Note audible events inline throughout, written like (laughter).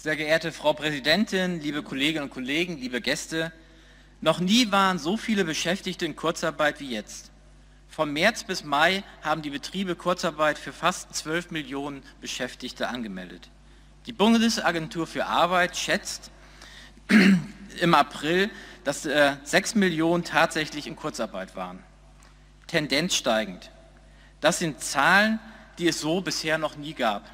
Sehr geehrte Frau Präsidentin, liebe Kolleginnen und Kollegen, liebe Gäste, noch nie waren so viele Beschäftigte in Kurzarbeit wie jetzt. Von März bis Mai haben die Betriebe Kurzarbeit für fast 12 Millionen Beschäftigte angemeldet. Die Bundesagentur für Arbeit schätzt (clears throat) im April, dass äh, 6 Millionen tatsächlich in Kurzarbeit waren. Tendenz steigend. Das sind Zahlen, die es so bisher noch nie gab.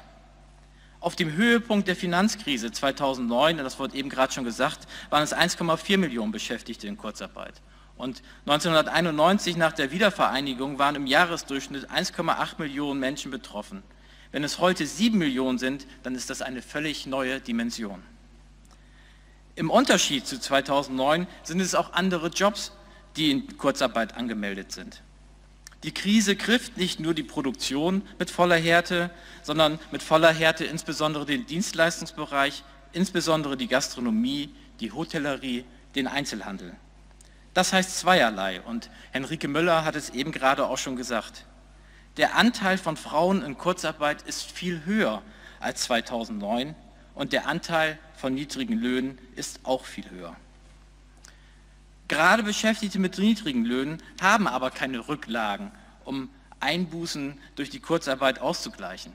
Auf dem Höhepunkt der Finanzkrise 2009, das wurde eben gerade schon gesagt, waren es 1,4 Millionen Beschäftigte in Kurzarbeit. Und 1991 nach der Wiedervereinigung waren im Jahresdurchschnitt 1,8 Millionen Menschen betroffen. Wenn es heute 7 Millionen sind, dann ist das eine völlig neue Dimension. Im Unterschied zu 2009 sind es auch andere Jobs, die in Kurzarbeit angemeldet sind. Die Krise trifft nicht nur die Produktion mit voller Härte, sondern mit voller Härte insbesondere den Dienstleistungsbereich, insbesondere die Gastronomie, die Hotellerie, den Einzelhandel. Das heißt zweierlei und Henrike Müller hat es eben gerade auch schon gesagt. Der Anteil von Frauen in Kurzarbeit ist viel höher als 2009 und der Anteil von niedrigen Löhnen ist auch viel höher. Gerade Beschäftigte mit niedrigen Löhnen haben aber keine Rücklagen, um Einbußen durch die Kurzarbeit auszugleichen.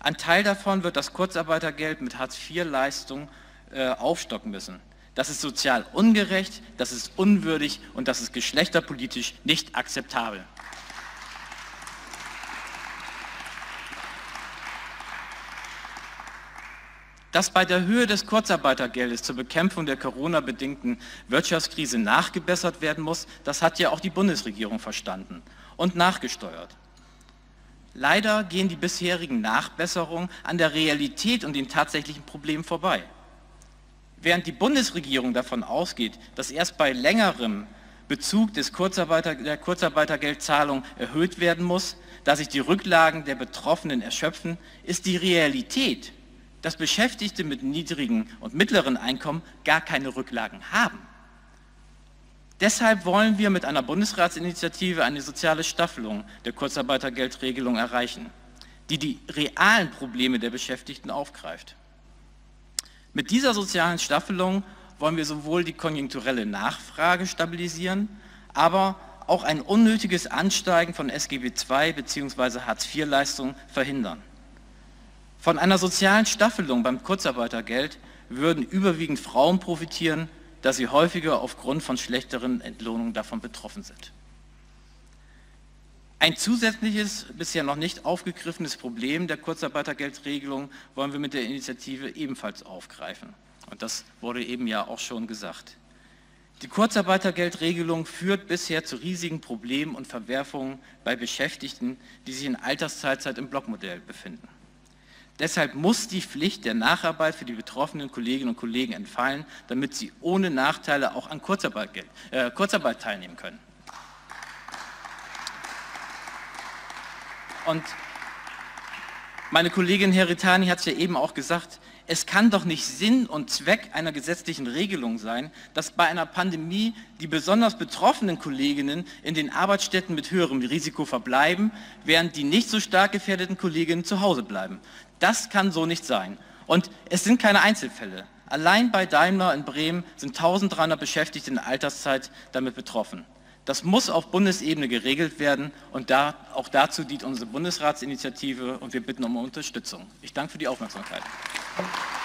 Ein Teil davon wird das Kurzarbeitergeld mit Hartz-IV-Leistung äh, aufstocken müssen. Das ist sozial ungerecht, das ist unwürdig und das ist geschlechterpolitisch nicht akzeptabel. Dass bei der Höhe des Kurzarbeitergeldes zur Bekämpfung der Corona-bedingten Wirtschaftskrise nachgebessert werden muss, das hat ja auch die Bundesregierung verstanden und nachgesteuert. Leider gehen die bisherigen Nachbesserungen an der Realität und den tatsächlichen Problemen vorbei. Während die Bundesregierung davon ausgeht, dass erst bei längerem Bezug des Kurzarbeiter, der Kurzarbeitergeldzahlung erhöht werden muss, da sich die Rücklagen der Betroffenen erschöpfen, ist die Realität dass Beschäftigte mit niedrigen und mittleren Einkommen gar keine Rücklagen haben. Deshalb wollen wir mit einer Bundesratsinitiative eine soziale Staffelung der Kurzarbeitergeldregelung erreichen, die die realen Probleme der Beschäftigten aufgreift. Mit dieser sozialen Staffelung wollen wir sowohl die konjunkturelle Nachfrage stabilisieren, aber auch ein unnötiges Ansteigen von SGB II bzw. Hartz-IV-Leistungen verhindern. Von einer sozialen Staffelung beim Kurzarbeitergeld würden überwiegend Frauen profitieren, da sie häufiger aufgrund von schlechteren Entlohnungen davon betroffen sind. Ein zusätzliches, bisher noch nicht aufgegriffenes Problem der Kurzarbeitergeldregelung wollen wir mit der Initiative ebenfalls aufgreifen. Und das wurde eben ja auch schon gesagt. Die Kurzarbeitergeldregelung führt bisher zu riesigen Problemen und Verwerfungen bei Beschäftigten, die sich in Altersteilzeit im Blockmodell befinden. Deshalb muss die Pflicht der Nacharbeit für die betroffenen Kolleginnen und Kollegen entfallen, damit sie ohne Nachteile auch an Kurzarbeit, äh, Kurzarbeit teilnehmen können. Und meine Kollegin Heritani hat es ja eben auch gesagt, es kann doch nicht Sinn und Zweck einer gesetzlichen Regelung sein, dass bei einer Pandemie die besonders betroffenen Kolleginnen in den Arbeitsstätten mit höherem Risiko verbleiben, während die nicht so stark gefährdeten Kolleginnen zu Hause bleiben. Das kann so nicht sein. Und es sind keine Einzelfälle. Allein bei Daimler in Bremen sind 1300 Beschäftigte in der Alterszeit damit betroffen. Das muss auf Bundesebene geregelt werden und da, auch dazu dient unsere Bundesratsinitiative und wir bitten um Unterstützung. Ich danke für die Aufmerksamkeit. Thank you.